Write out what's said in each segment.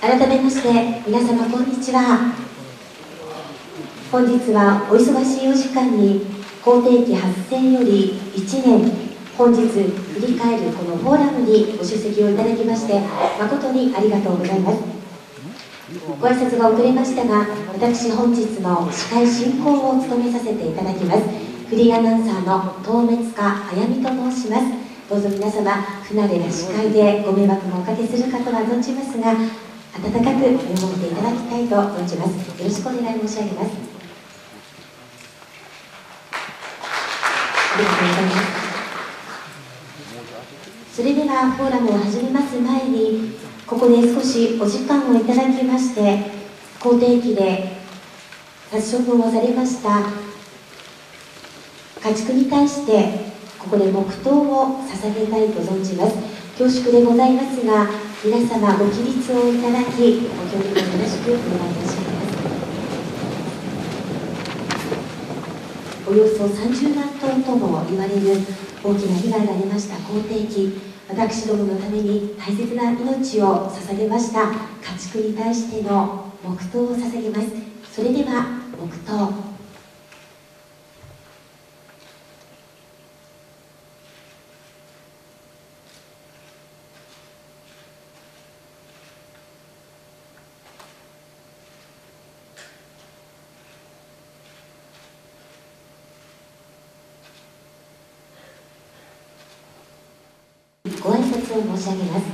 改めまして皆様こんにちは。本日はお忙しいお時間に公定期発生より1年本日振り返るこのフォーラムにご出席をいただきまして誠にありがとうございます。ご挨拶が遅れましたが私本日の司会進行を務めさせていただきます。フリーアナウンサーの東滅家あやみと申します。どうぞ皆様不慣れな司会でご迷惑もおかけするかとは存じますが温かく見守っていただきたいと存じます。よろしくお願い申し上げます。ありがとうございますそれではフォーラムを始めます前にここで少しお時間をいただきまして公定期で殺処分をされました家畜に対してここで黙祷を捧げたいと存じます。恐縮でございますが皆様ご起立をいただきご協力よろしくお願いいたします。およそ30万トンとも言われる大きな被害が出ました公定期私どものために大切な命を捧げました家畜に対しての黙祷を捧げます。それでは黙祷。ご挨拶を申し上げます。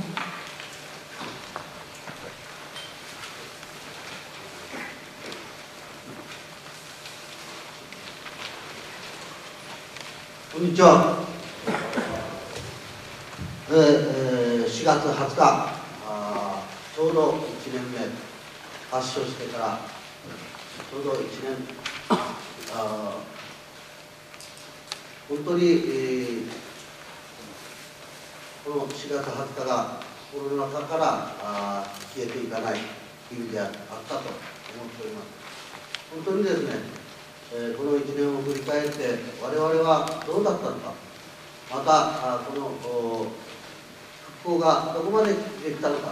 こんにちは、えー、4月20日あちょうど1年目。発症してからちょうど1年。あ本当に、えーこの4月20日がコロナ禍からあ消えていかない日々であったと思っております。本当にですね、えー、この1年を振り返って我々はどうだったのか。またあこの復興がどこまでできたのか。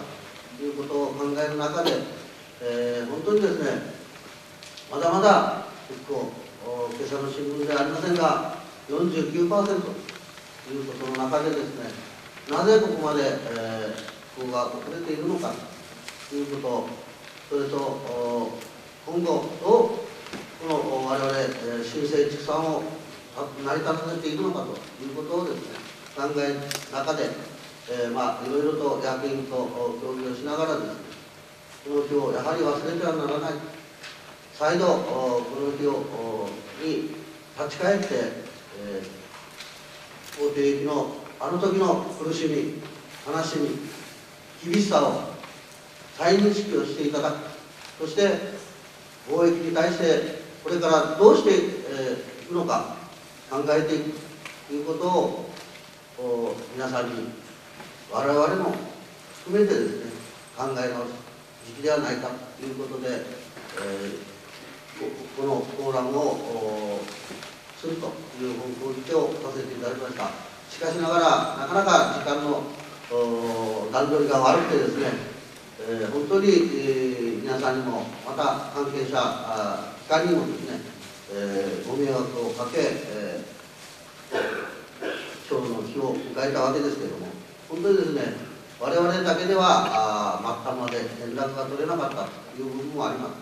ということを考える中で、えー、本当にですねまだまだ復興今朝の新聞ではありませんが49%ということの中でですねなぜここまで、えー、復興が遅れているのかということそれと今後どうこの我々、えー、新生畜産を成り立たせていくのかということをですね考える中で、えー、まあいろいろと役員と協議をしながらですねこの日をやはり忘れてはならない。再度この日をに立ち返って、えー、法定のあの時の苦しみ悲しみ厳しさを再認識をしていただくそして貿易に対してこれからどうしてい、くのか考えていくということを皆さんに我々も含めてですね考え直す時期ではないかということで、えー、このフォーラムをするという方向づけをさせていただきました。しかしながらなかなか時間の段取りが悪くてですね、えー、本当に、えー、皆さんにもまた関係者機関にもですね、えー、ご迷惑をかけ、えー、今日の日を迎えたわけですけれども本当にですね我々だけでは末端まで連絡が取れなかったという部分もあります。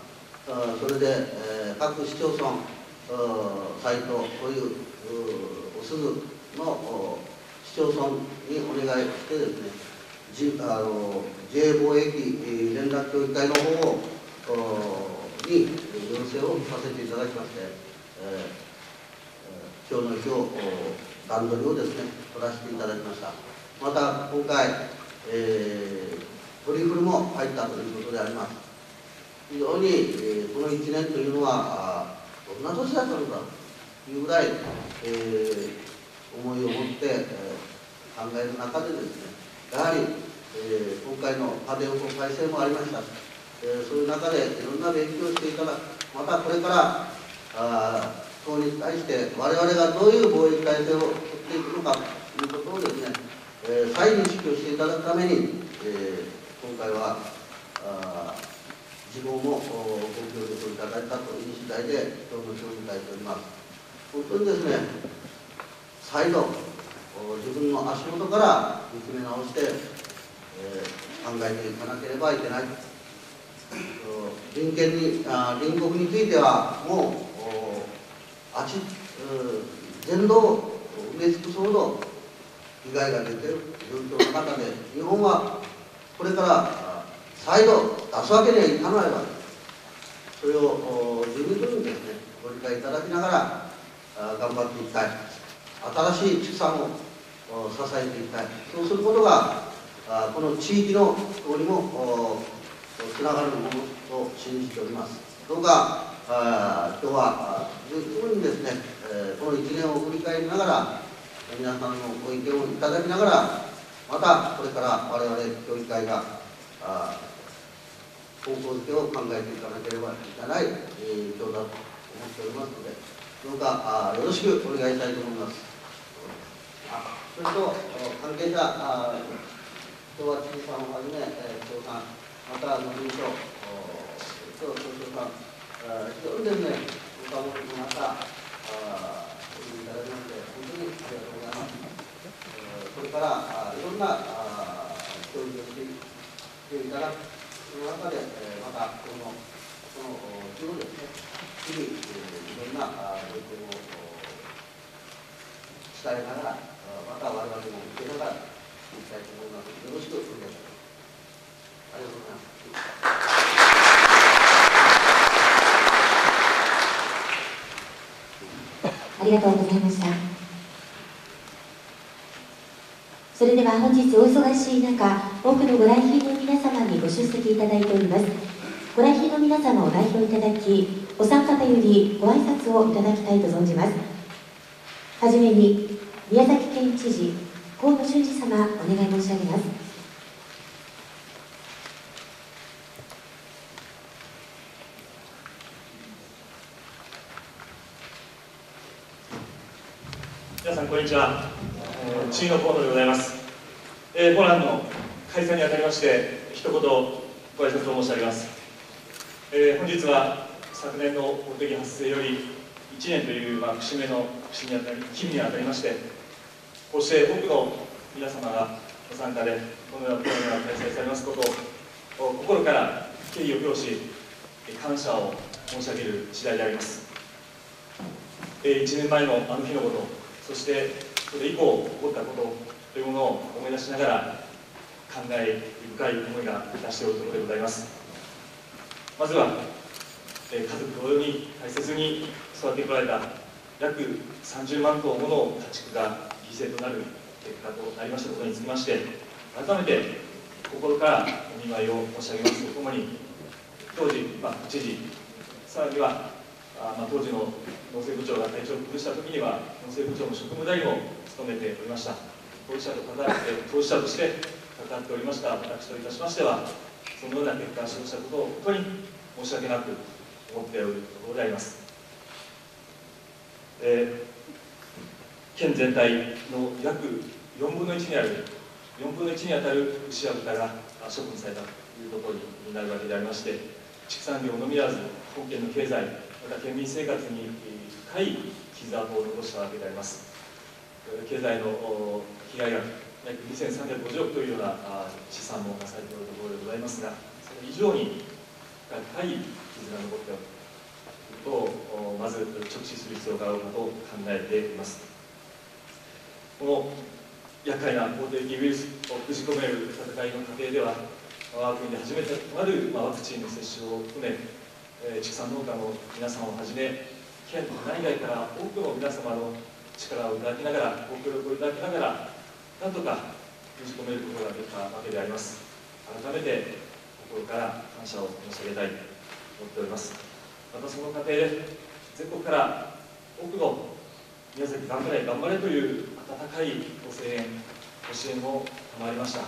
それで、えー、各市町村サイトこういうおすぐ市町村にお願いしてですね、J あの JA 貿易連絡協議会の方をに要請をさせていただきまして、えー、今日の日を段取りをですね取らせていただきました。また今回、えー、トリフルも入ったということであります。非常に、えー、この1年というのはどんな年だったのかというぐらい、えー思いを持って、えー、考える中でですねやはり、えー、今回の家電法改正もありました、えー、そういう中でいろんな勉強をしていただく。またこれからあ党に対して我々がどういう貿易体制を取っていくのかということをですね、えー、再認識をしていただくために、え、今回はあ自分もご協力いただいたという次第で今日の協議会しております。本当にですね再度自分の足元から見つめ直して、えー、考えていかなければいけない。隣県にあ隣国についてはもうあち全道を埋め尽くすほど被害が出ている状況の中で日本はこれから再度出すわけにはいかないわけ。それを十分にですねご理解いただきながら頑張っていきたい。新しい畜産を支えていきたい。そうすることがこの地域の方にもつながるものと信じております。どうか今日は十分にですね、え、この1年を振り返りながら皆さんのご意見をいただきながらまたこれから我々協議会があ方向づけを考えていかなければいけない、えー、今日だと思っておりますのでどうかよろしくお願いしたいと思います。それと関係者あ今日は知事さんをはじめ、えー、長さんまた農林省今日長さん非常にですね、お顔のまた、おいでいただきまして、本当にありがとうございます。これからいろんな協議をしていただく中で、またこの、この日をですね、日々、いろんなご意見を伝えながら、また我々も受けながら、いきたいと思います。よろしくお願いします。ありがとうございます。ありがとうございましたそれでは本日お忙しい中多くのご来賓の皆様にご出席いただいておりますご来賓の皆様を代表いただきお三方よりご挨拶をいただきたいと存じますはじめに宮崎県知事河野俊二様お願い申し上げます。皆さんこんにちは、えー、チーノ河野でございます、えー、ポーランドの開催にあたりまして一言ご挨拶を申し上げます、えー、本日は昨年の法的発生より1年という、まあ、節目の節にあたり日にあたりましてこうして多くの皆様がご参加でこのようなプログラムが開催されますことを心から敬意を表し感謝を申し上げる次第であります、えー、1年前のあの日のことそしてそれ以降起こったことというものを思い出しながら考え深い思いが出しておるところでございます。まずは、えー、家族同様に大切に育ってこられた約30万頭もの家畜が犠牲となる結果となりましたことにつきまして改めて心からお見舞いを申し上げますとともに当時、まあ、知事さらには、まあ、当時の農政部長が体調を崩した時には農政部長の職務代理も務めておりました。当事者と関わって当事者として関わっておりました私といたしましてはそのような結果を生したことを本当に申し訳なく思っておるところであります、えー、県全体の約4分の1にある4分の1にあたる牛や豚が処分されたということになるわけでありまして畜産業のみならず本県の経済また県民生活に深い傷跡を残したわけであります。経済の被害額約2350億というような試算もなされているところでございますがそれ以上に深い傷が残っておることをまず直視する必要があるかと考えています。この厄介な公的ウイルスを封じ込める戦いの過程では我が国で初めてとなるワクチンの接種を含め畜産農家の皆さんをはじめ県内外から多くの皆様の力をいただきながらご協力をいただきながらなんとか封じ込めることができたわけであります。改めて心から感謝を申し上げたいと思っております。またその過程で全国から多くの宮崎頑張れ頑張れという温かいご声援ご支援を賜りました。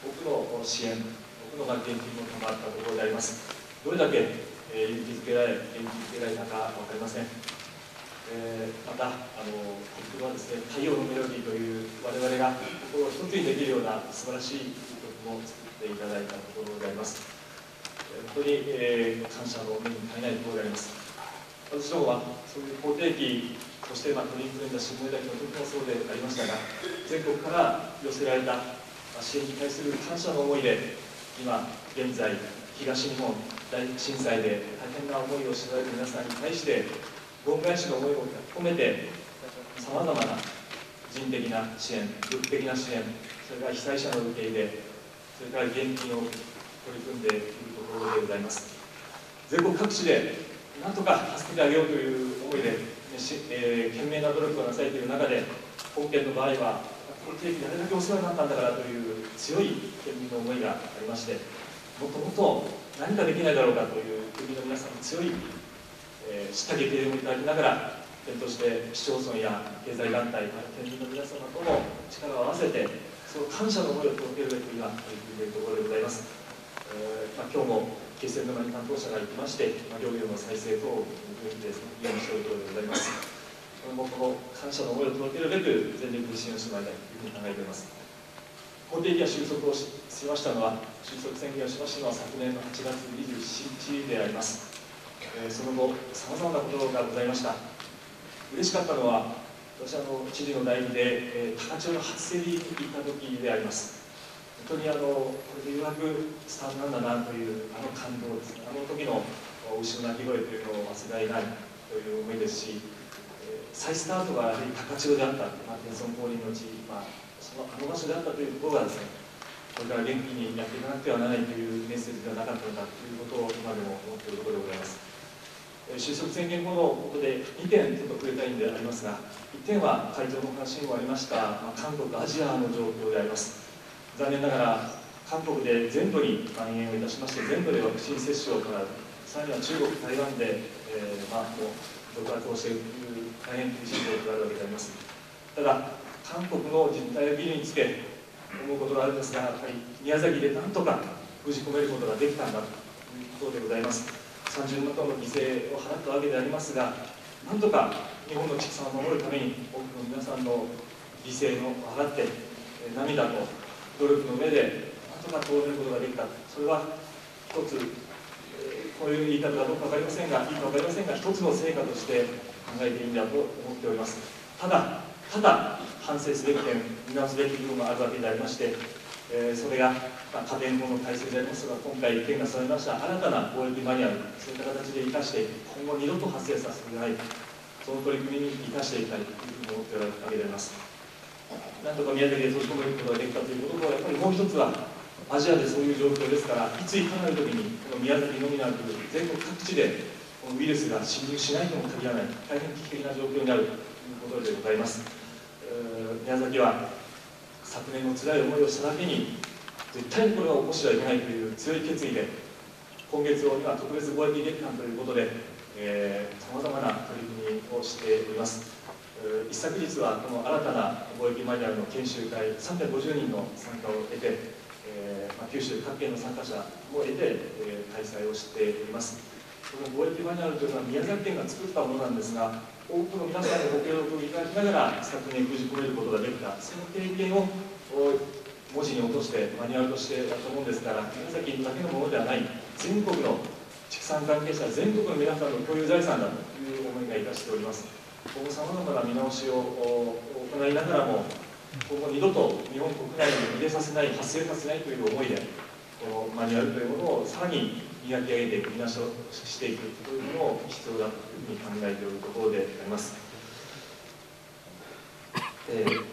多くの支援多くの献金も賜ったところであります。どれだけえー、勇気づけられ、元気づけられたか分かりません。えー、また、あの、国はですね、太陽のメロディーという我々が心を一つにできるような素晴らしい曲も作っていただいたところであります。本当に、え、感謝の目に堪えないところであります。私どもはそういう法定期そして、まあ、鳥インフルエンザ、下枝の時もそうでありましたが全国から寄せられた支援に対する感謝の思いで今現在東日本大震災で大変な思いをしておられる皆さんに対して恩返しの思いを込めてさまざまな人的な支援物的な支援それから被災者の受け入れそれから現金を取り組んでいるところでございます。全国各地でなんとか助けてあげようという思いで、えー、懸命な努力をなされている中で本県の場合はこの地域であれだけお世話になったんだからという強い県民の思いがありましてもっともっと何かできないだろうかという国の皆さんの強い、えー、知った激励をいただきながら県として市町村や経済団体県民の皆様とも力を合わせてその感謝の思いを届けるべく今取り組んでいるところでございます、えーまあ、今日も決戦沼に担当者が行きまして、まあ、漁業の再生等を含めて議論しているところでございますもこの感謝の思いを届けるべく全力で支援してまいりたいというふうに考えております。法定期が収束をしましたのは収束宣言をしましたのは昨年の8月27日であります、えー、その後さまざまなことがございました。嬉しかったのは私あの知事の代理で、えー、高千穂の初競りに行った時であります。本当にあのこれでようやくスタートなんだなというあの感動ですあの時の牛の鳴き声というのを忘れないという思いですし、えー、再スタートがやはり高千穂であった、まあ、天孫降臨の地、まあ、そのあの場所であったというところがですねこれから元気にやっていかなくてはならないというメッセージではなかったのかということを今でも思っているところでございます。収束宣言後のことで2点ちょっと触れたいんでありますが1点は会長の話にもありました、まあ、韓国アジアの状況であります。残念ながら韓国で全土に蔓延をいたしまして全土でワクチン接種を行うさらには中国台湾で、えー、まあもう独学をしている大変厳しい状況があるわけであります。ただ韓国の実態を見るにつけ思うことがあるんですがやっぱり宮崎でなんとか封じ込めることができたんだということでございます。30万トンの犠牲を払ったわけでありますがなんとか日本の畜産を守るために多くの皆さんの犠牲を払って涙と努力の上でなんとか通れることができたそれは一つこういう言い方がどうか分かりませんがいいか分かりませんが一つの成果として考えていいんだと思っております。ただただ反省すべき点見直すべき部分があるわけでありましてえー、それが、まあ、家電法の体制でありますが今回県が定めました。新たな貿易マニュアルそういった形で生かして今後二度と発生させていないその取り組みに生かしていきたいというふうに思っておられるわけであります。なんとか宮崎で閉じ込めることができたということとやっぱりもう一つはアジアでそういう状況ですからいついかなる時にこの宮崎のみなく全国各地でこのウイルスが侵入しないとも限らない大変危機的な状況になるということでございます。宮崎は昨年の辛い思いをしただけに絶対にこれは起こしてはいけないという強い決意で今月を今特別貿易月間ということでさまざまな取り組みをしております。一昨日はこの新たな貿易マニュアルの研修会350人の参加を得て、えーまあ、九州各県の参加者も得て、えー、開催をしております。この貿易マニュアルというのは宮崎県が作ったものなんですが多くの皆さんにご協力いただきながら昨年封じ込めることができた。その経験を文字に落としてマニュアルとしてやったものですから宮崎だけのものではない全国の畜産関係者全国の皆さんの共有財産だという思いがいたしております。今後さまざまな見直しを行いながらも今後二度と日本国内に入れさせない発生させないという思いでこのマニュアルというものをさらに磨き上げていく、みなしをしていくというものを必要だというふうに考えておるところであります。えー、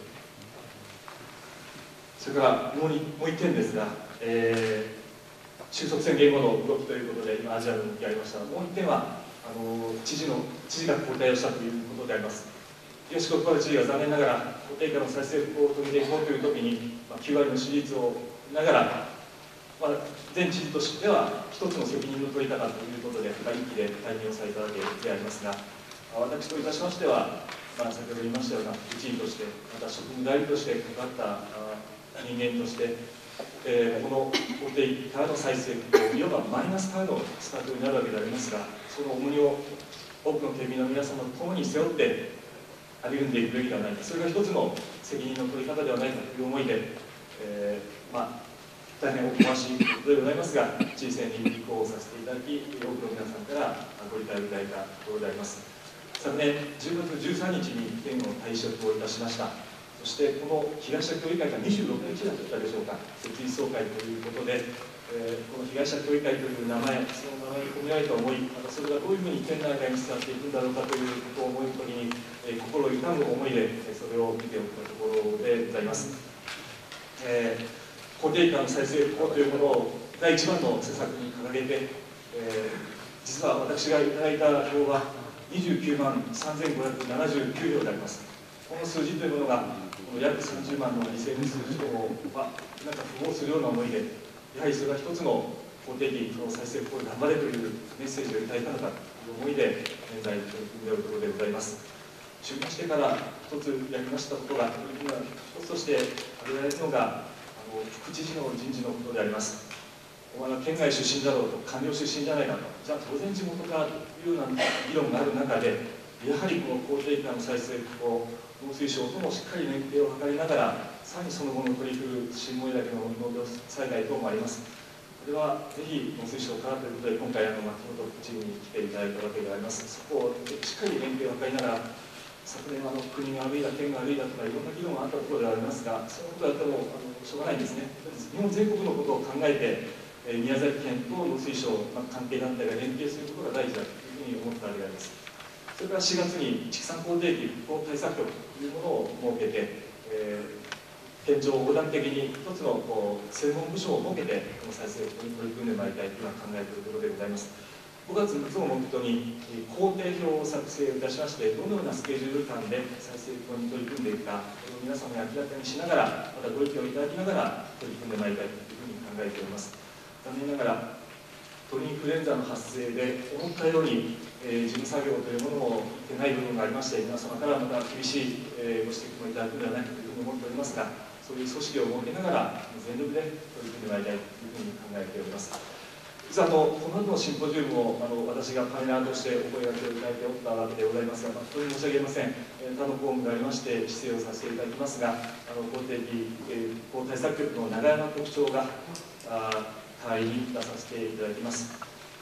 それからもうもう一点ですが、えー、収束宣言後の動きということで、今、アジアの動きがありましたが、もう一点は、あの知事の知事が交代をしたということであります。東国原知事が残念ながら、固定化の再生を遂げていこうというときに、まあ、9割の支持率をながら、まあ、前知事としては一つの責任を取りたかったということで深い気で退任をされたわけでありますが私といたしましては、まあ、先ほど言いましたような一員としてまた職務代理として関わった人間として、えー、この法廷からの再生いわばマイナスからのスタートになるわけでありますがその重荷を多くの県民の皆様と共に背負って励んでいくべきではないかそれが一つの責任の取り方ではないかという思いで、えー、まあ大変おこましいことでございますが知事選に立候補させていただき多くの皆さんからご理解いただいたところであります。昨年10月13日に県を退職をいたしました。そしてこの被害者協議会が26日だったでしょうか設立総会ということで、えー、この被害者協議会という名前その名前に込められた思いまたそれがどういうふうに県内外に伝わっていくんだろうかということを思うときに、えー、心痛む思いでそれを見ておったところでございます、えー固定感再生法というものを第一番の施策に掲げて、えー、実は私がいただいた票は29万3579票であります。この数字というものが、この約30万の犠牲にする人を、まあ、なんか符合するような思いで、やはりそれは一つの法的の再生法で頑張れというメッセージをいただいたのかという思いで、現在取り組んでおるところでございます。就任してから一つやりましたことが、一つとして挙げられるのが、あの副知事の人事のことであります。お前は県外出身だろうと、官僚出身じゃないかと、じゃあ当然地元かというような議論がある中で、やはりこの公定価の再生を農水省ともしっかり連携を図りながら、さらにその後の取り組む新盛岳の農業災害等もあります。これはぜひ農水省からということで、今回、あの牧本副知事に来ていただいたわけであります。そこをしっかり連携を図りながら、昨年あの国が悪いだ、県が悪いだとかいろんな議論があったところでありますが、そういうことだったらもあのしょうがないんですね。日本全国のことを考えて、えー、宮崎県と農水省、まあ、関係団体が連携することが大事だというふうに思ったわけであります。それから4月に畜産工程期復興対策局というものを設けて、えー、県庁横断的に一つのこう専門部署を設けて、この再生に取り組んでまいりたいというのは考えているところでございます。5月末を目標に工程表を作成いたしましてどのようなスケジュール感で再生に取り組んでいくか皆様に明らかにしながらまたご意見をいただきながら取り組んでまいりたいというふうに考えております残念ながら鳥インフルエンザの発生で思ったように、えー、事務作業というものをいってない部分がありまして皆様からまた厳しい、えー、ご指摘もいただくのではないかというふうに思っておりますがそういう組織を設けながら全力で取り組んでまいりたいというふうに考えております。実はあのこの後のシンポジウムをあの私がパネラーとしてお声がけをいただいておったわけでございますが、本当に申し訳ありません、えー、他の公務でありまして姿勢をさせていただきますがあの公定期、えー、公対策局の永山局長があ代わりに出させていただきます、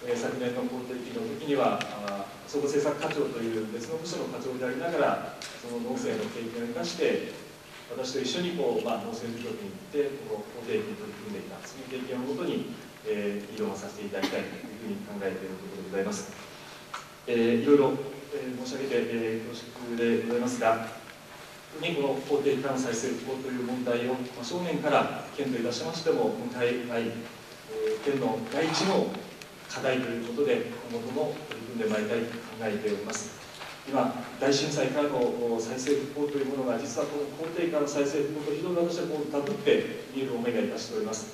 え、昨年の公定期の時には総合政策課長という別の部署の課長でありながらその農政の経験を生かして私と一緒にこう、まあ、農政部局に行ってこの公定に取り組んでいたその経験をもとにえー、議論をさせていただきたいというふうに考えているところでございます。えー、いろいろ、えー、申し上げて、えー、恐縮でございますが、特にこの法定期間再生法という問題を、まあ、正面から県といたしましても向かい合い、えー、県の第一の課題ということで、今後とも取り組んでまいりたいと考えております。今、大震災からの再生復興というものが、実はこの法定価の再生復興と非常に私はこうダブって見える思いがいたしております。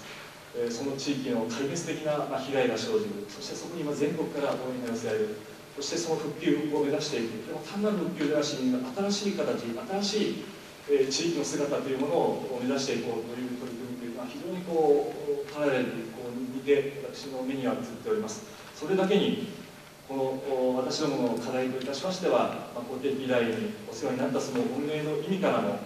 えその地域の壊滅的な、ま被害が生じるそしてそこに今全国から応援が寄せられるそしてその復旧を目指していくでも単なる復旧ではなしに新しい形新しい、え地域の姿というものを目指していこうという取り組みというのは非常にこうパラレルにこう似て私の目には映っております。それだけにこの私どもの課題といたしましては、まあ、公的時代にお世話になったその運営の意味からの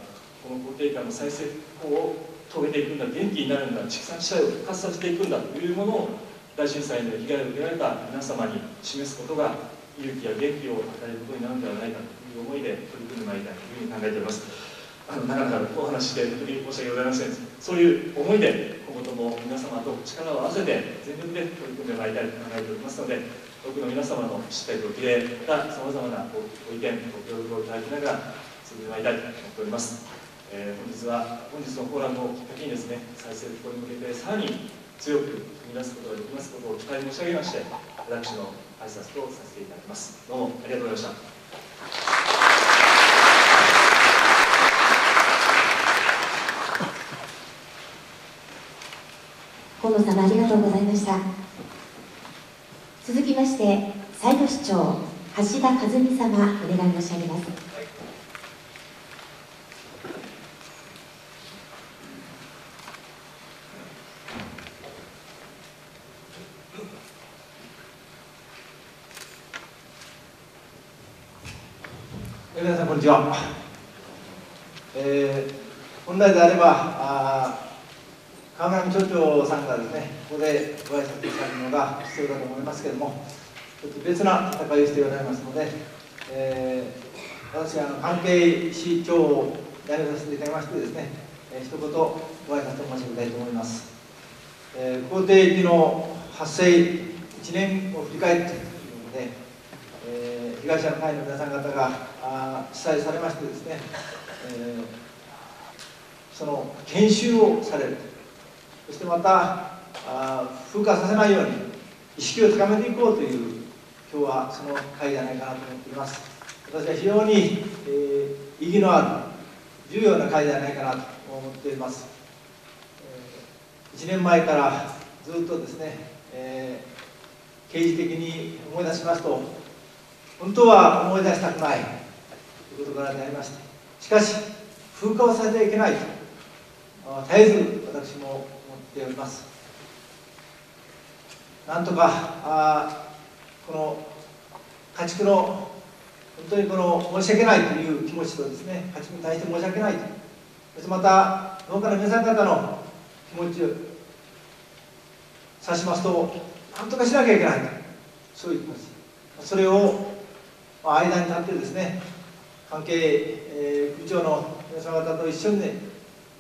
この固定化の再生復興を遂げていくんだ元気になるんだ畜産地帯を復活させていくんだというものを大震災の被害を受けられた皆様に示すことが勇気や元気を与えることになるんではないかという思いで取り組んでまいりたいというふうに考えております。あの長々お話で本当に申し訳ございませんそういう思いで今後とも皆様と力を合わせて全力で取り組んでまいりたいと考えておりますので多くの皆様のしっかりときれいなさまざまなご意見ご協力をいただきながら進んでまいりたいと思っております。えー、本日は本日のフォーラムをきっかけにですね再生復興に向けてさらに強く踏み出すことができますことを期待申し上げまして私の挨拶とさせていただきます。どうもありがとうございました。河野様ありがとうございました。続きまして再度市長橋田和美様お願い申し上げます。皆さんこんにちは。えー、本来であれば川上町長さんがですねここでご挨拶されるのが必要だと思いますけれどもちょっと別な戦いをしておられますので、えー、私は関係市長をやめさせていただきましてですね、えー、一言ご挨拶を申し上げたいと思います、えー、校庭駅の発生1年を振り返ってというので、えー、被害者の会の皆さん方があ被災されましてですね、えー、その研修をされる。そしてまたあ風化させないように意識を高めていこうという今日はその会じゃないかなと思っています。私は非常に、えー、意義のある重要な会ではないかなと思っています、えー、1年前からずっとですね、えー、刑事的に思い出しますと本当は思い出したくないということからでありましてしかし風化をさせてはいけないと絶えず私もっております。なんとかあこの家畜の本当にこの申し訳ないという気持ちとですね家畜に対して申し訳ないと。そしてまた農家の皆さん方の気持ちを指しますとなんとかしなきゃいけないと。そういう気持ち。それを間に立ってですね関係、えー、部長の皆様方と一緒にね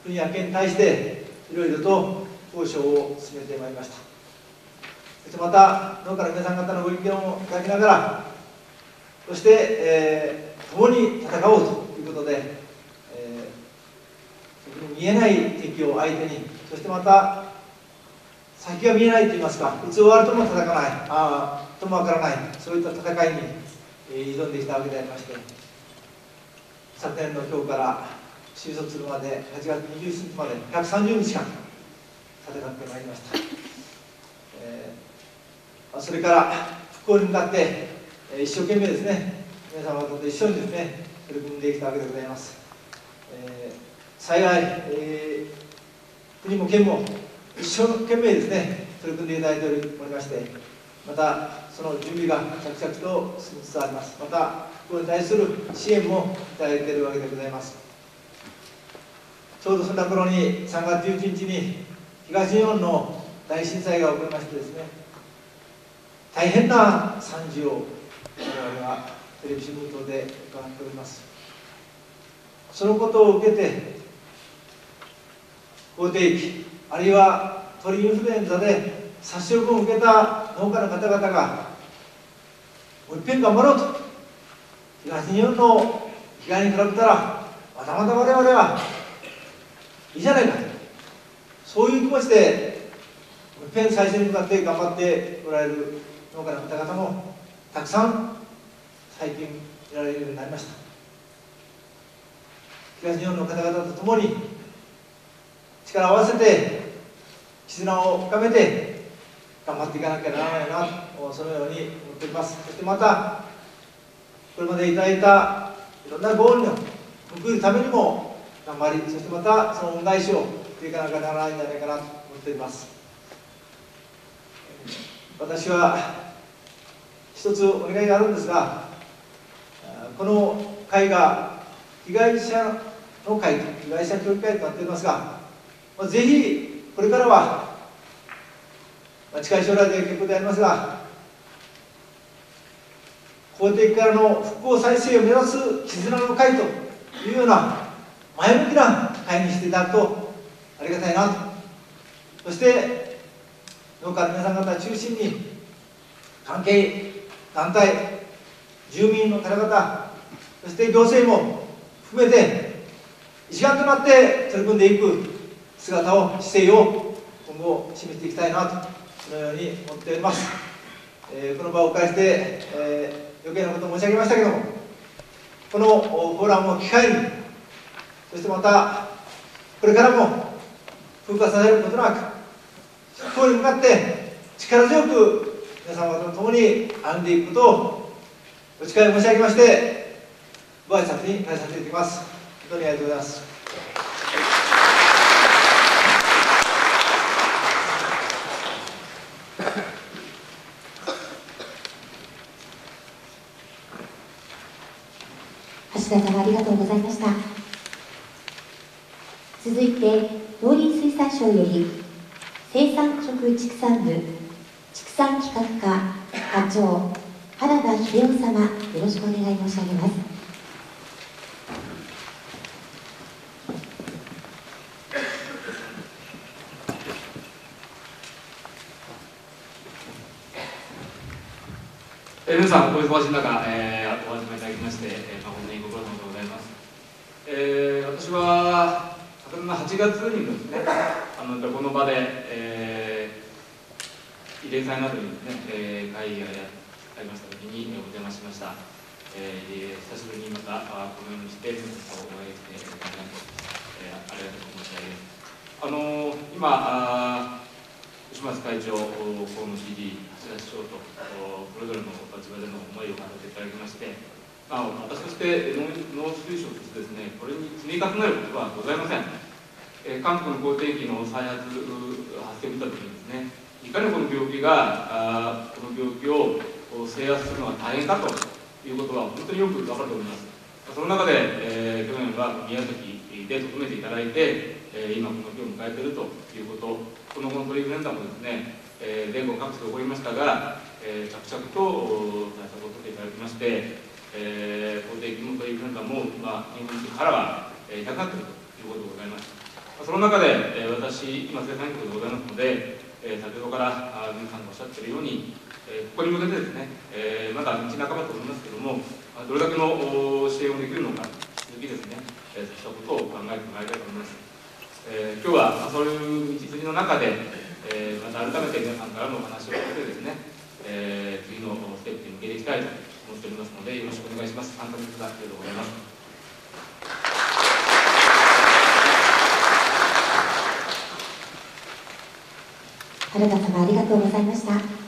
国や県に対していろいろと交渉を進めてまいりました。そしてまた農家の皆さん方のご意見をいただきながらそして、えー、共に戦おうということで、えー、見えない敵を相手にそしてまた先が見えないといいますかいつ終わるとも戦わないあともわからないそういった戦いに、えー、挑んできたわけでありまして昨年の今日から収束するまで8月21日まで130日間戦ってまいりました、えー、それから復興に向かって、一生懸命ですね皆様と一緒にですね取り組んできたわけでございます、えー、幸い、えー、国も県も一生懸命ですね取り組んでいただいておりましてまたその準備が着々と進みつつあります。また復興に対する支援もいただいているわけでございます。ちょうどそんな頃に3月11日に東日本の大震災が起こりましてですね大変な惨事を我々はテレビ新聞等で伺っております。そのことを受けて口蹄疫あるいは鳥インフルエンザで殺傷を受けた農家の方々がもういっぺん頑張ろうと東日本の被害に比べたらまだまだ我々はいいじゃないか。そういう気持ちでいっぺん最初に向かって頑張っておられる農家の方々もたくさん最近いられるようになりました。東日本の方々と共に力を合わせて絆を深めて頑張っていかなきゃならないなとそのように思っております。そしてまたこれまでいただいたいろんなゴールに報いるためにも頑張りそしてまたその恩返しをていかなきゃならないんじゃないかなと思っています。私は一つお願いがあるんですがこの会が被害者の会と被害者協議会となっていますがぜひこれからは近い将来で結構でありますが公的からの復興再生を目指す絆の会というような前向きな会にしていただくとありがたいな。とそして農家の皆さん方中心に関係団体住民の方々そして行政も含めて一丸となって取り組んでいく姿を姿勢を今後示していきたいなとそのように思っております、えー、この場をお借りして、えー、余計なことを申し上げましたけどもこのフォーラムを機会にそしてまたこれからも風化させることなく復興に向かって力強く皆様と共に歩んでいくことをお誓い申し上げましてご挨拶に返させていただきます。本当にありがとうございます。橋田様ありがとうございました。続いて農林産省より生産直畜産部畜産企画課課長原田秀夫様よろしくお願い申し上げます。え、皆さん、お忙しい中、えー、お集まりいただきまして、えー、誠にご苦労様でございます。えー、私は、昨年の8月にですね、あのこの場で、えー、慰霊祭などにですね、えー、会議がありましたときに、お邪魔しました。えー、久しぶりにまたこのようにして皆さんをお会いして、ありがとう申し上げます。あのー、今吉松会長、河野知事、橋田市長と、それぞれの立場での思いを語っていただきまして、まあ、私として農農水省としてですね、これに積み重ねることはございません。えー、韓国の公定期の再発発生を見たときにですね、いかにこの病気が、あこの病気を制圧するのが大変かということは本当によく分かると思います。その中で、えー、去年は宮崎で努めていただいて、えー、今この日を迎えているということ、この後のトリインフルエンザもですね、えー、全国各地で起こりましたが、えー、着々と対策を取っていただきまして、えー、公的もトリインフルエンザも、まあ、日本からは、えー、いなくなっているということでございます。その中で、えー、私、今、生産局でございますので、えー、先ほどから皆さんがおっしゃっているように、えー、ここに向けてですね、えー、まだ道半ばと思いますけれども、どれだけの支援をできるのか、引き続きですね、えー、そうしたことを考えてもらいたいと思います。えー、今日はそういう道筋の中で、えー、また改めて皆さんからのお話を聞いてですね、えー、次のステップに向けていきたいと思っておりますので、よろしくお願いします。参加の方、ありがとうございます。原田様ありがとうございました。